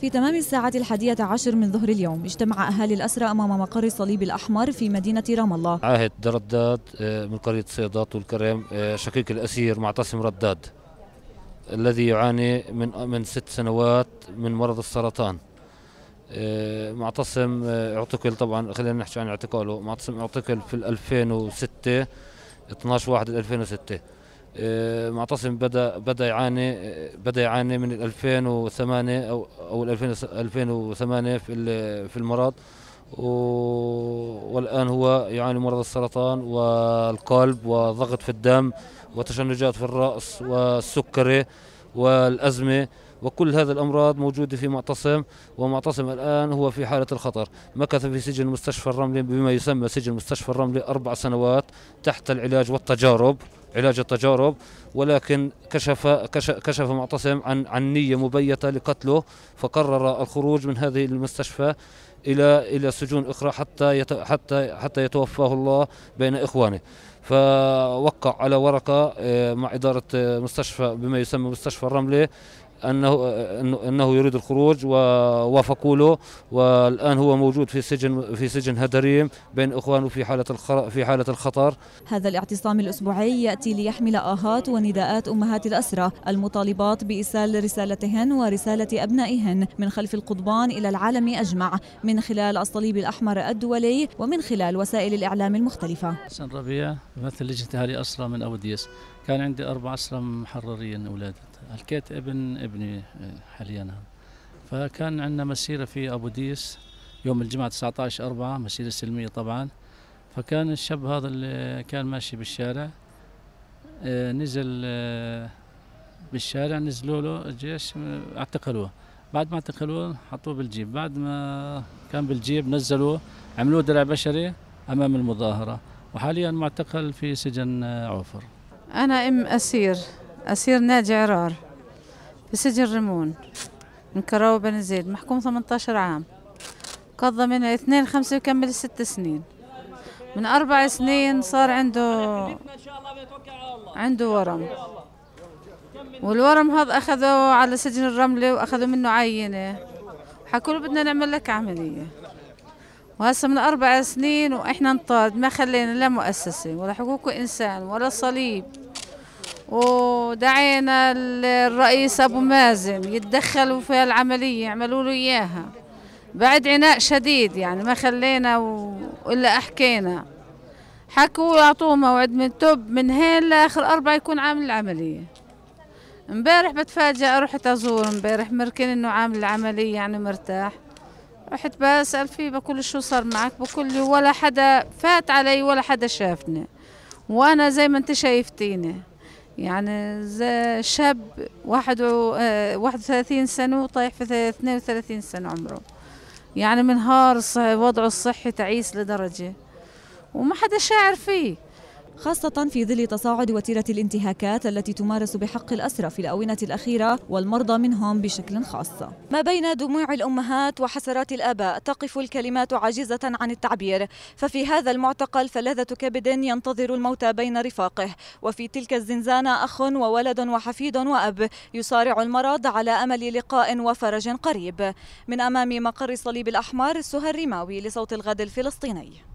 في تمام الساعة الحادية عشر من ظهر اليوم اجتمع أهالي الأسرى أمام مقر الصليب الأحمر في مدينة رام الله. عاهد رداد آه، من قرية صيدات والكرم آه، شقيق الأسير معتصم رداد الذي يعاني من من ست سنوات من مرض السرطان. آه، معتصم اعتقل طبعا خلينا نحكي عن اعتقاله معتصم اعتقل في 2006 12 1 2006 آه، معتصم بدا بدا يعاني بدا يعاني من 2008 أو أو 2008 في في المرض. والآن هو يعاني مرض السرطان والقلب وضغط في الدم وتشنجات في الرأس والسكري والأزمة. وكل هذه الأمراض موجوده في معتصم ومعتصم الآن هو في حالة الخطر. مكث في سجن مستشفى الرملي بما يسمى سجن مستشفى الرملي أربع سنوات تحت العلاج والتجارب علاج التجارب ولكن كشف كشف معتصم عن عن نية مبيتة لقتله فقرر الخروج من هذه المستشفى إلى إلى سجون أخرى حتى حتى حتى يتوفاه الله بين إخوانه. فوقع على ورقة آه، مع إدارة آه، مستشفى بما يسمى مستشفى الرمله انه انه يريد الخروج ووافقوا له والآن هو موجود في سجن في سجن هدريم بين إخوانه في حالة في حالة الخطر هذا الاعتصام الأسبوعي يأتي ليحمل آهات ونداءات أمهات الاسرى المطالبات بايصال رسالتهن ورسالة أبنائهن من خلف القضبان إلى العالم أجمع من خلال الصليب الأحمر الدولي ومن خلال وسائل الإعلام المختلفة. حسن ربيع مثل لجنة أهالي اسرى من ابو ديس كان عندي أربع اسرى محررين أولاد الكيت ابن ابني حاليا. فكان عندنا مسيرة في أبو ديس يوم الجمعة 19 أربعة مسيرة سلمية طبعا. فكان الشاب هذا اللي كان ماشي بالشارع آه، نزل آه، بالشارع نزلوا له الجيش اعتقلوه. بعد ما اعتقلوه حطوه بالجيب. بعد ما كان بالجيب نزلوه عملوه درع بشري أمام المظاهرة. وحاليا معتقل في سجن عوفر. أنا أم أسير أسير ناجي عرار في سجن رمون من كراوة بن زيد محكوم 18 عام. قضى منها اثنين خمسة يكمل ست سنين. من أربع سنين صار عنده عنده ورم. والورم هذا أخذوه على سجن الرملة وأخذوا منه عينة. حكوا له بدنا نعمل لك عملية. وهسه من أربع سنين وإحنا نطارد ما خلينا لا مؤسسة ولا حقوق إنسان ولا صليب. ودعينا الرئيس أبو مازن يتدخلوا في العملية يعملوا له إياها. بعد عناء شديد يعني ما خلينا إلا أحكينا. حكوا يعطوه موعد من توب من هين لآخر أربعة يكون عامل العملية امبارح بتفاجأ رحت أزور امبارح مركن إنه عامل العملية يعني مرتاح. رحت بسأل فيه بقول شو صار معك؟ بقول لي ولا حدا فات علي ولا حدا شافني. وأنا زي ما أنت شايفتيني. يعني شاب واحد واحد وثلاثين سنة وطايح في اثنين وثلاثين سنة عمره. يعني منهار وضعه الصحي تعيس لدرجة. وما حدا شاعر فيه. خاصة في ظل تصاعد وتيرة الانتهاكات التي تمارس بحق الأسرى في الآونة الأخيرة والمرضى منهم بشكل خاص. ما بين دموع الأمهات وحسرات الآباء تقف الكلمات عاجزة عن التعبير، ففي هذا المعتقل فلذة كبد ينتظر الموت بين رفاقه، وفي تلك الزنزانة أخ وولد وحفيد وأب يصارع المرض على أمل لقاء وفرج قريب. من أمام مقر الصليب الأحمر سهى الرماوي لصوت الغد الفلسطيني.